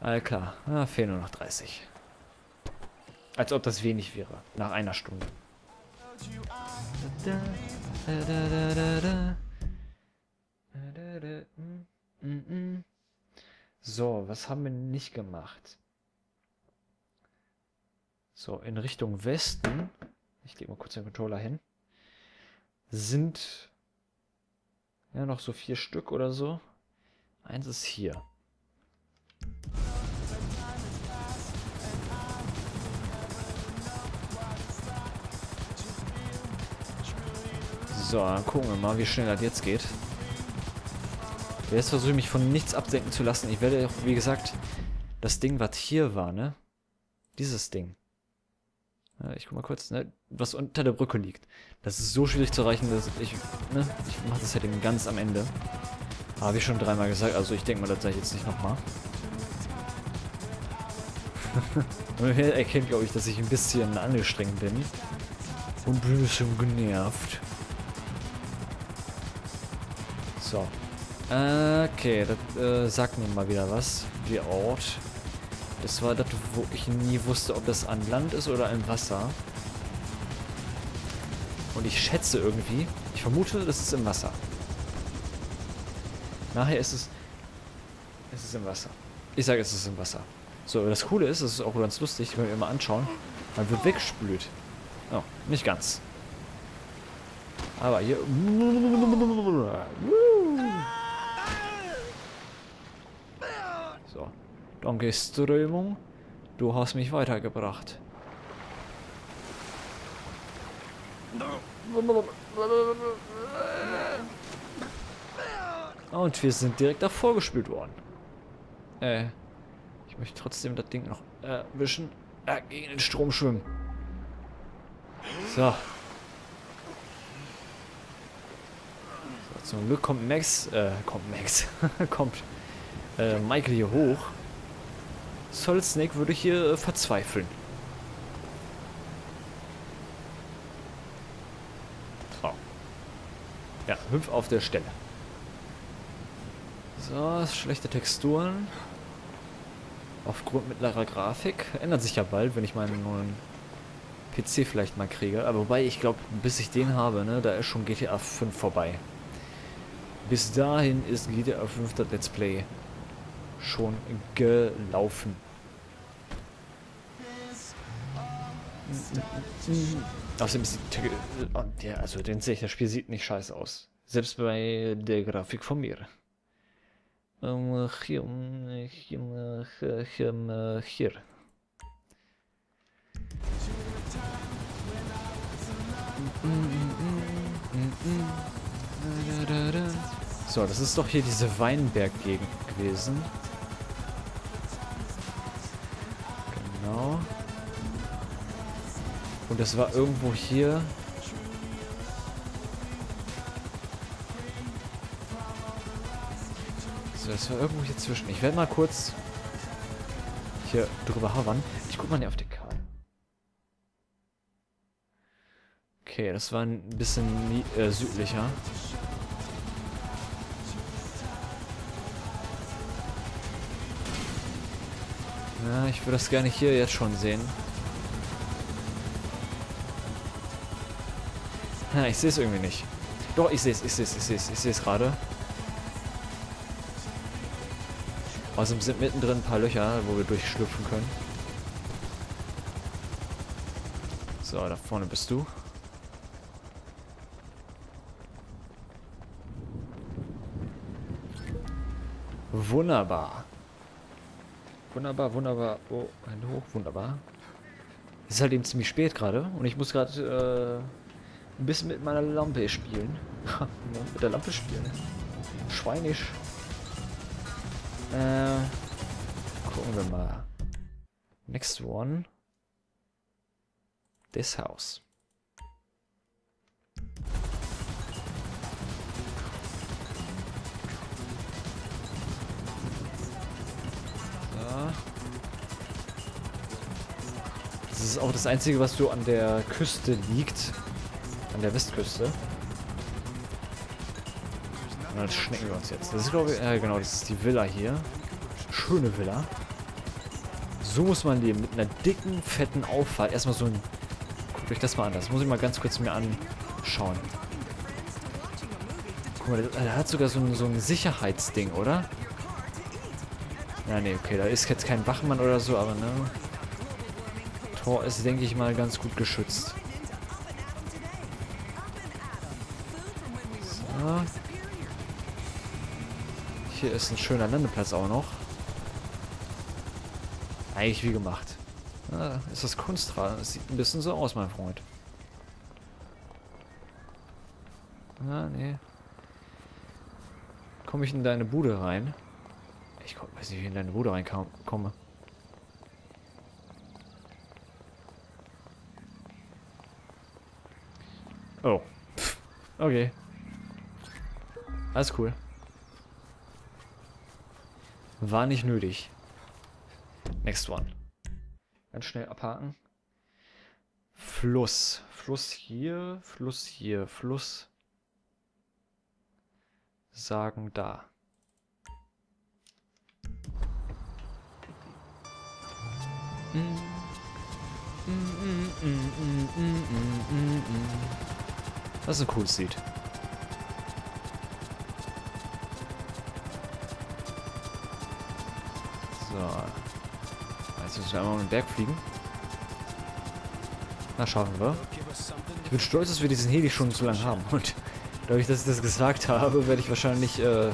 All klar. Ah, fehlen nur noch 30. Als ob das wenig wäre. Nach einer Stunde. So, was haben wir nicht gemacht? So, in Richtung Westen. Ich lege mal kurz den Controller hin. Sind ja noch so vier Stück oder so. Eins ist hier. So, gucken wir mal, wie schnell das jetzt geht. Jetzt versuche ich mich von nichts absenken zu lassen. Ich werde wie gesagt, das Ding, was hier war, ne? Dieses Ding. Ich guck mal kurz, ne? Was unter der Brücke liegt. Das ist so schwierig zu erreichen, dass ich, ne? Ich mache das halt eben ganz am Ende. Habe ich schon dreimal gesagt, also ich denke mal, das sage ich jetzt nicht nochmal. Er erkennt, glaube ich, dass ich ein bisschen angestrengt bin. Und ein bisschen genervt. So. Okay, das äh, sagt mir mal wieder was. Die Ort. Das war das, wo ich nie wusste, ob das an Land ist oder im Wasser. Und ich schätze irgendwie, ich vermute, das ist im Wasser. Nachher ist es, es ist im Wasser. Ich sage, es ist im Wasser. So, das Coole ist, das ist auch ganz lustig, wenn wir mal anschauen, man wird weggespült. Oh, nicht ganz. Aber hier... So. Danke, Strömung. Du hast mich weitergebracht. Und wir sind direkt davor gespült worden. Äh, ich möchte trotzdem das Ding noch erwischen. Äh, gegen den Strom schwimmen. So. so. Zum Glück kommt Max, äh, kommt Max, kommt äh, Michael hier hoch. Solid Snake würde hier äh, verzweifeln. So. Ja, hüpf auf der Stelle. So, schlechte Texturen. Aufgrund mittlerer Grafik. Ändert sich ja bald, wenn ich meinen neuen PC vielleicht mal kriege. Aber wobei, ich glaube, bis ich den habe, ne, da ist schon GTA 5 vorbei. Bis dahin ist GTA 5 das Let's Play schon gelaufen. Außerdem ist die, ja, also den sehe ich, das Spiel sieht nicht scheiße aus. Selbst bei der Grafik von mir. Hier. So, das ist doch hier diese Weinberg-Gegend gewesen. Genau. Und das war irgendwo hier. So, das war irgendwo hier zwischen. Ich werde mal kurz hier drüber havern. Ich guck mal hier auf die Karte. Okay, das war ein bisschen äh, südlicher. Ja, ich würde das gerne hier jetzt schon sehen. Ja, ich sehe es irgendwie nicht. Doch, ich sehe es, ich sehe es, ich sehe es, ich sehe es gerade. Außerdem sind mittendrin ein paar Löcher, wo wir durchschlüpfen können. So, da vorne bist du. Wunderbar. Wunderbar, wunderbar. Oh, ein hoch, wunderbar. Es ist halt eben ziemlich spät gerade und ich muss gerade äh, ein bisschen mit meiner Lampe spielen. mit der Lampe spielen. Schweinisch. Äh, gucken wir mal. Next one. This house. Das ist auch das Einzige, was so an der Küste liegt. An der Westküste. Und das schnecken wir uns jetzt. Das ist, glaube ich, äh, genau, das ist die Villa hier. Schöne Villa. So muss man leben. Mit einer dicken, fetten Auffahrt. Erstmal so ein... Guckt euch das mal an. Das muss ich mal ganz kurz mir anschauen. Guck mal, der hat sogar so ein, so ein Sicherheitsding, oder? Ja, nee, okay. Da ist jetzt kein Wachmann oder so, aber ne... Tor ist, denke ich mal, ganz gut geschützt. So. Hier ist ein schöner Landeplatz auch noch. Eigentlich wie gemacht. Ah, ist das Kunstrasen? Das sieht ein bisschen so aus, mein Freund. Ah, nee. Komme ich in deine Bude rein? Ich weiß nicht, wie ich in deine Bude reinkomme. Oh. Okay. Alles cool. War nicht nötig. Next one. Ganz schnell abhaken. Fluss. Fluss hier, Fluss hier, Fluss. Sagen da. Das ist ein cooles Lied. Jetzt müssen wir einmal um den Berg fliegen. Na, schaffen wir. Ich bin stolz, dass wir diesen Heli schon so lange haben. Und dadurch, dass ich das gesagt habe, werde ich wahrscheinlich äh,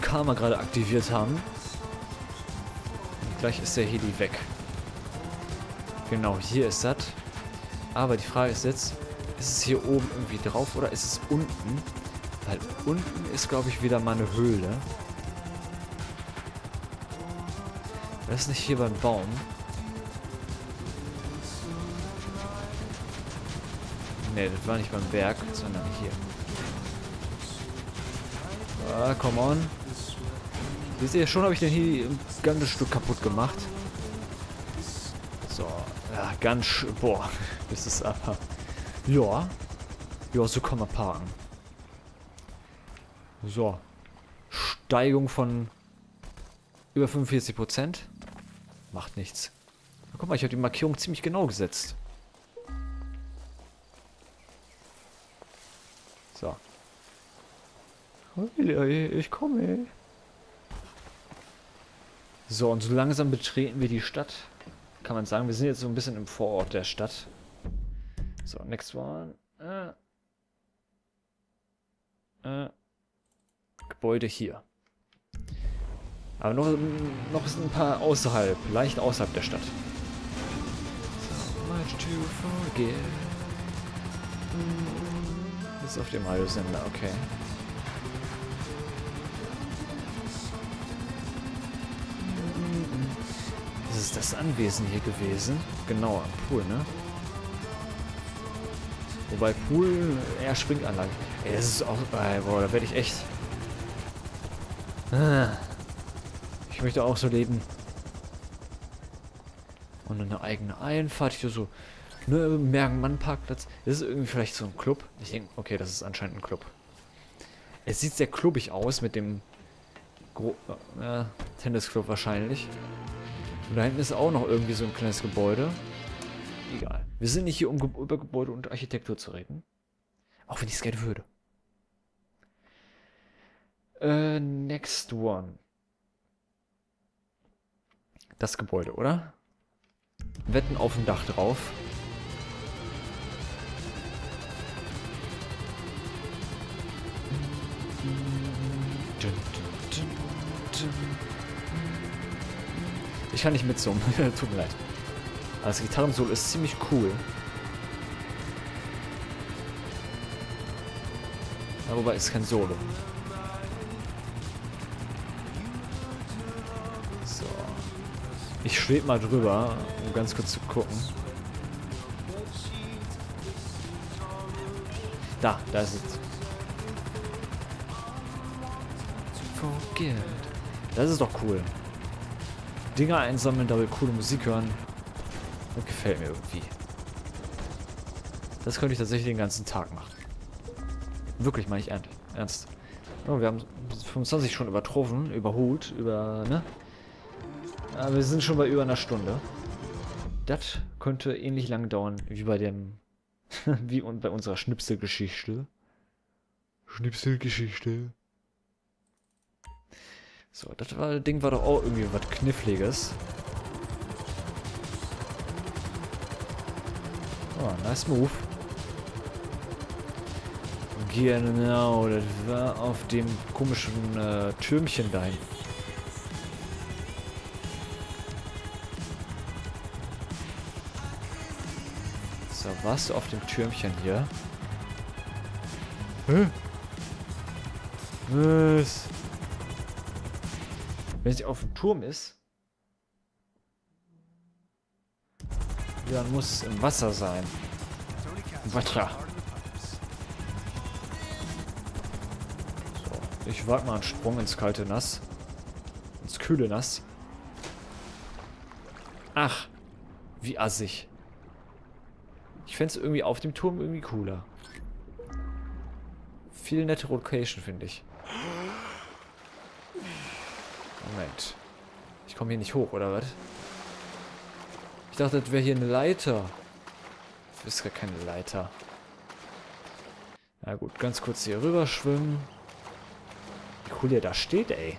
Karma gerade aktiviert haben. Und gleich ist der Heli weg. Genau, hier ist das. Aber die Frage ist jetzt, ist es hier oben irgendwie drauf oder ist es unten? Weil unten ist, glaube ich, wieder mal eine Höhle. Das ist nicht hier beim Baum. Ne, das war nicht beim Berg, sondern hier. Ah, come on. Seht ihr, schon habe ich den hier ein ganzes Stück kaputt gemacht. Ganz, boah, das ist aber, ja, ja, so kann man parken. So, Steigung von über 45 Prozent. Macht nichts. Na, guck mal, ich habe die Markierung ziemlich genau gesetzt. So. Ich komme. So, und so langsam betreten wir die Stadt. Kann man sagen, wir sind jetzt so ein bisschen im Vorort der Stadt. So, next one. Äh. Äh. Gebäude hier. Aber noch, noch ein paar außerhalb, leicht außerhalb der Stadt. So much to forget. Das ist auf dem Radiosender, okay. Ist das Anwesen hier gewesen. Genau, am Pool, ne? Wobei Pool eher Springanlage. Ey, das ist auch... Äh, boah, da werde ich echt... Ah. Ich möchte auch so leben. Und eine eigene Einfahrt. Hier so, ne, Mergenmann-Parkplatz. Ist es irgendwie vielleicht so ein Club? Ich denke, okay, das ist anscheinend ein Club. Es sieht sehr klubbig aus mit dem Gro äh, Tennisclub wahrscheinlich. Und da hinten ist auch noch irgendwie so ein kleines Gebäude. Egal. Wir sind nicht hier, um über Gebäude und Architektur zu reden. Auch wenn ich es gerne würde. Äh, next one das Gebäude, oder? Wetten auf dem Dach drauf. Ich kann nicht mitsummen. Tut mir leid. das Gitarrensolo ist ziemlich cool. Ja, wobei ist kein Solo. Ich schwebe mal drüber, um ganz kurz zu gucken. Da, da ist es. Das ist doch cool. Dinger einsammeln, dabei coole Musik hören. Das gefällt mir irgendwie. Das könnte ich tatsächlich den ganzen Tag machen. Wirklich, meine ich ernst. Oh, wir haben 25 schon übertroffen, überholt, über, ne? Aber wir sind schon bei über einer Stunde. Das könnte ähnlich lang dauern wie bei dem, wie bei unserer Schnipselgeschichte. Schnipselgeschichte. So, das war, Ding war doch auch irgendwie was Kniffliges. Oh, nice move. Genau, das war auf dem komischen äh, Türmchen da So, warst du auf dem Türmchen hier? Hä? Was? Wenn sie auf dem Turm ist, dann muss es im Wasser sein. Im Wasser. So, ich wage mal einen Sprung ins kalte Nass. Ins kühle Nass. Ach, wie assig. Ich fände es irgendwie auf dem Turm irgendwie cooler. Viel nette Location, finde ich. Moment. Ich komme hier nicht hoch, oder was? Ich dachte, das wäre hier eine Leiter. Das ist gar keine Leiter. Na gut, ganz kurz hier rüber schwimmen. Wie cool der da steht, ey.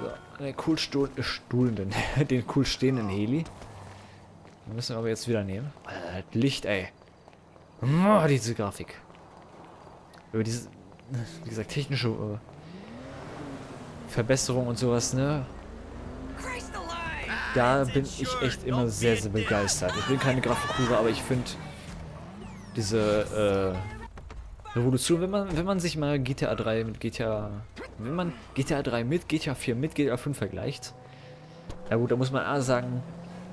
So, den cool stuhlenden, den cool stehenden Heli. Den müssen wir aber jetzt wieder nehmen. Alter, das Licht, ey. Oh, diese Grafik. Über diese, wie gesagt, technische äh, Verbesserung und sowas, ne? Da bin ich echt immer sehr, sehr begeistert. Ich bin keine Grafikhure, aber ich finde diese äh, Revolution, wenn man, wenn man sich mal GTA 3 mit GTA, wenn man GTA 3 mit GTA 4 mit GTA 5 vergleicht, ja gut, da muss man A sagen,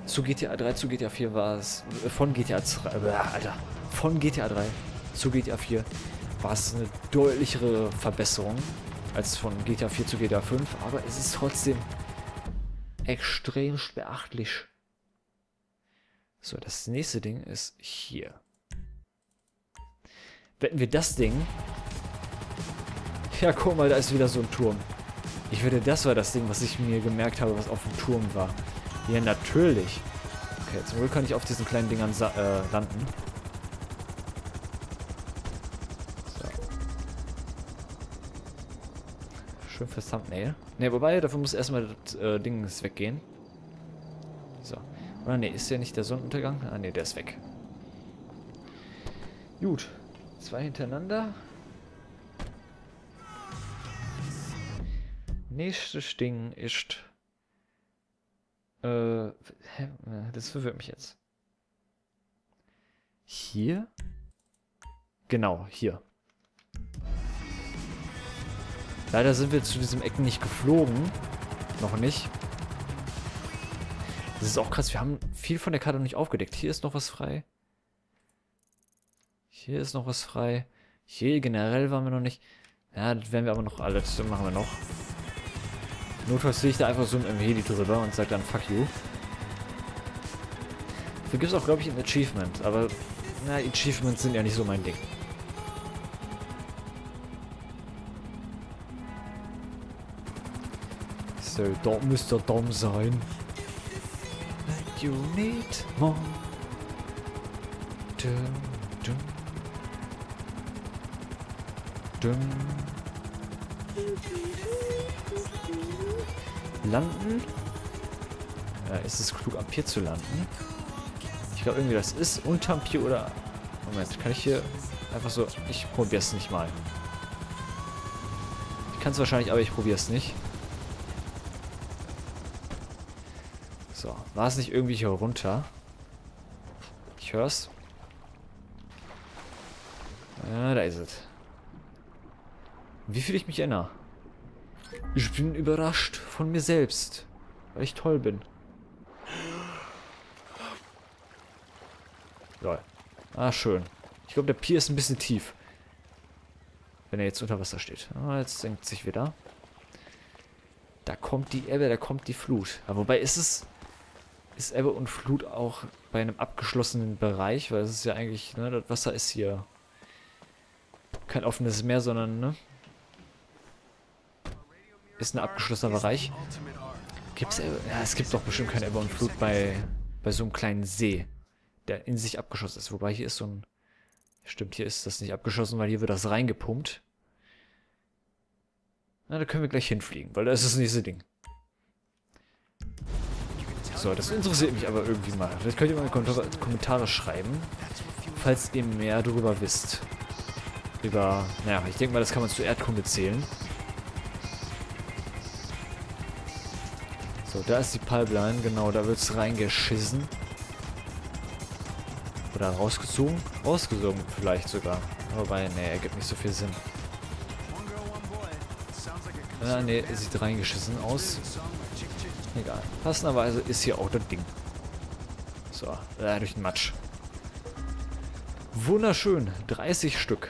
zu GTA 3 zu GTA 4 war es, äh, von GTA 3, äh, Alter, von GTA 3 zu GTA 4 war es eine deutlichere Verbesserung als von GTA 4 zu GTA 5, aber es ist trotzdem extrem beachtlich. So, das nächste Ding ist hier. Wetten wir das Ding? Ja, guck mal, da ist wieder so ein Turm. Ich wette, das war das Ding, was ich mir gemerkt habe, was auf dem Turm war. Ja, natürlich. Okay, zum Glück kann ich auf diesen kleinen Dingern äh, landen. Schön fürs Thumbnail. Ne, wobei, dafür muss erstmal das äh, Ding weggehen. So. Oder ne, ist ja nicht der Sonnenuntergang? Ah ne, der ist weg. Gut. Zwei hintereinander. Nächstes Ding ist... Äh, hä? Das verwirrt mich jetzt. Hier? Genau, hier. Leider sind wir zu diesem Ecken nicht geflogen. Noch nicht. Das ist auch krass. Wir haben viel von der Karte noch nicht aufgedeckt. Hier ist noch was frei. Hier ist noch was frei. Hier generell waren wir noch nicht. Ja, das werden wir aber noch alles. Das machen wir noch. Notfalls sehe ich da einfach so im Heli drüber und sage dann fuck you. Dafür gibt es auch, glaube ich, ein Achievement. Aber, na, Achievements sind ja nicht so mein Ding. So, dort müsste Dom sein. You need more. Dum, dum. Dum. Landen? Ja, ist es klug, am Pier zu landen? Ich glaube irgendwie, das ist unterm Pier oder... Moment, kann ich hier einfach so... Ich probiere es nicht mal. Ich kann es wahrscheinlich, aber ich probiere es nicht. So, war es nicht irgendwie hier runter? Ich hör's. Ja, da ist es. Wie viel ich mich erinnere. Ich bin überrascht von mir selbst, weil ich toll bin. Lol. Ah, schön. Ich glaube, der Pier ist ein bisschen tief. Wenn er jetzt unter Wasser steht. Ah, jetzt senkt sich wieder. Da kommt die Ebbe, da kommt die Flut. Aber wobei ist es ist Ebbe und Flut auch bei einem abgeschlossenen Bereich, weil es ist ja eigentlich, ne, das Wasser ist hier kein offenes Meer, sondern, ne? Ist ein abgeschlossener Bereich. Gibt's, ja, es gibt doch bestimmt keine Ebbe und Flut bei, bei so einem kleinen See, der in sich abgeschossen ist. Wobei hier ist so ein... Stimmt, hier ist das nicht abgeschossen, weil hier wird das reingepumpt. Na, da können wir gleich hinfliegen, weil da ist das nächste Ding. So, das interessiert mich aber irgendwie mal. Vielleicht könnt ihr mal in die Kommentare schreiben, falls ihr mehr darüber wisst. Über, naja, ich denke mal, das kann man zu Erdkunde zählen. So, da ist die Pipeline, genau, da wird es reingeschissen. Oder rausgezogen? Rausgesogen vielleicht sogar. Wobei, ne, ergibt nicht so viel Sinn. Ja, ne, sieht reingeschissen aus. Egal. Passenderweise ist hier auch das Ding. So, äh, durch den Matsch. Wunderschön. 30 Stück.